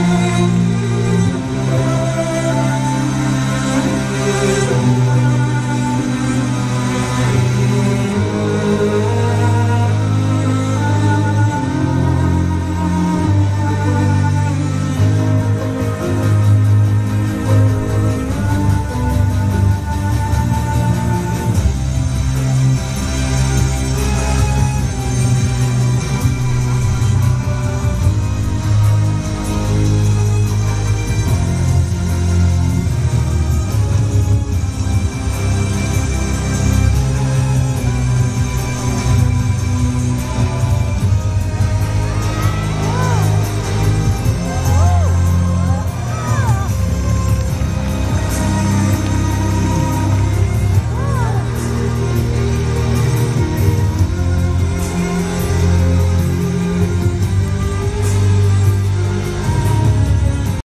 you.